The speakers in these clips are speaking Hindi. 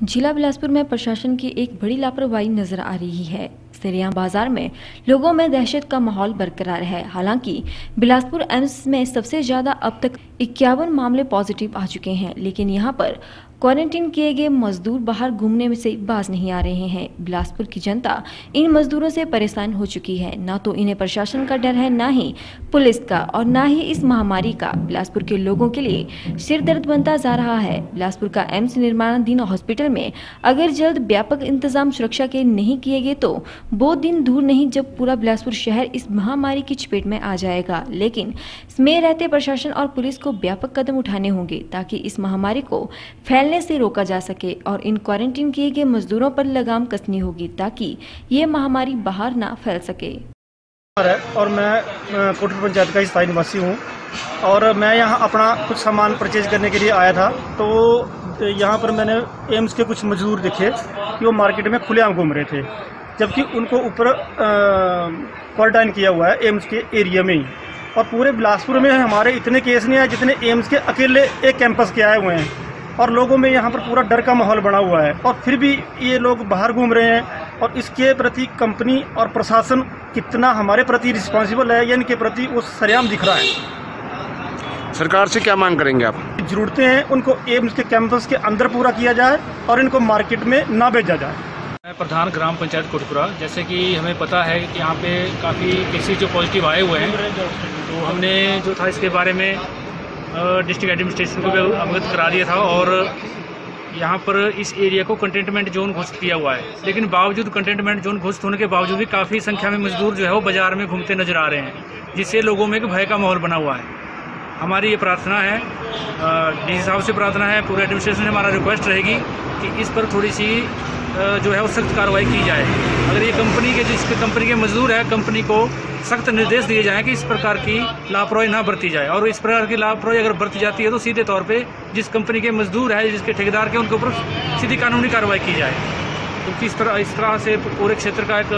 जिला बिलासपुर में प्रशासन की एक बड़ी लापरवाही नज़र आ रही है। सरिया बाज़ार में लोगों में दहशत का माहौल बरकरार है। हालाँकि बिलासपुर एम्स में सबसे ज़्यादा अब तक इक्यावन मामले पॉजिटिव आ चुके हैं, लेकिन यहाँ पर क्वारंटीन किए गए मजदूर बाहर घूमने में से बाज नहीं आ रहे हैं। बिलासपुर की जनता इन मजदूरों से परेशान हो चुकी है। न तो इन्हें प्रशासन का डर है, न ही पुलिस का और न ही इस महामारी का। बिलासपुर के लोगों के लिए सिर दर्द बनता जा रहा है। बिलासपुर का एम्स निर्माणाधीन हॉस्पिटल में अगर जल्द व्यापक इंतज़ाम सुरक्षा के नहीं किए गए तो वो दिन दूर नहीं जब पूरा बिलासपुर शहर इस महामारी की चपेट में आ जाएगा। लेकिन इसमें रहते प्रशासन और पुलिस को व्यापक कदम उठाने होंगे ताकि इस महामारी को फैलने फैलने से रोका जा सके और इन क्वारंटीन किए गए मजदूरों पर लगाम कसनी होगी ताकि ये महामारी बाहर ना फैल सके। और मैं कोटपुर पंचायत का स्थायी निवासी हूँ। और मैं यहाँ अपना कुछ सामान परचेज करने के लिए आया था। तो यहाँ पर मैंने एम्स के कुछ मजदूर देखे कि वो मार्केट में खुलेआम घूम रहे थे। जबकि उनको ऊपर क्वारंटाइन किया हुआ है एम्स के एरिया में ही। और पूरे बिलासपुर में हमारे इतने केस नहीं आए जितने एम्स के अकेले एक कैंपस के आए हुए हैं। और लोगों में यहाँ पर पूरा डर का माहौल बना हुआ है। और फिर भी ये लोग बाहर घूम रहे हैं और इसके प्रति कंपनी और प्रशासन कितना हमारे प्रति रिस्पॉन्सिबल है या इनके प्रति वो सरेआम दिख रहा है। सरकार से क्या मांग करेंगे आप? जरूरतें हैं उनको एम्स के कैंपस के अंदर पूरा किया जाए और इनको मार्केट में ना भेजा जाए। मैं प्रधान ग्राम पंचायत कोटपुरा जैसे कि हमें पता है कि यहाँ पे काफ़ी केसेज जो पॉजिटिव आए हुए हैं तो हमने जो था इसके बारे में डिस्ट्रिक्ट एडमिनिस्ट्रेशन को भी अवगत करा दिया था और यहाँ पर इस एरिया को कंटेनमेंट जोन घोषित किया हुआ है। लेकिन बावजूद कंटेनमेंट जोन घोषित होने के बावजूद भी काफ़ी संख्या में मजदूर जो है वो बाज़ार में घूमते नज़र आ रहे हैं, जिससे लोगों में एक भय का माहौल बना हुआ है। हमारी ये प्रार्थना है डी साहब से प्रार्थना है, पूरे एडमिनिस्ट्रेशन से हमारा रिक्वेस्ट रहेगी कि इस पर थोड़ी सी जो है वो सख्त कार्रवाई की जाए। अगर ये कंपनी के जिस कंपनी के मजदूर है कंपनी को सख्त निर्देश दिए जाएँ कि इस प्रकार की लापरवाही ना बरती जाए। और इस प्रकार की लापरवाही अगर बरती जाती है तो सीधे तौर पे जिस कंपनी के मजदूर है, जिसके ठेकेदार के उनके ऊपर सीधी कानूनी कार्रवाई की जाए। क्योंकि इस तरह इस तरह से पूरे क्षेत्र का एक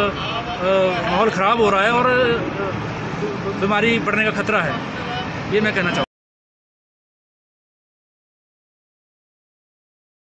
माहौल ख़राब हो रहा है और बीमारी बढ़ने का खतरा है। ये मैं कहना चाहूँ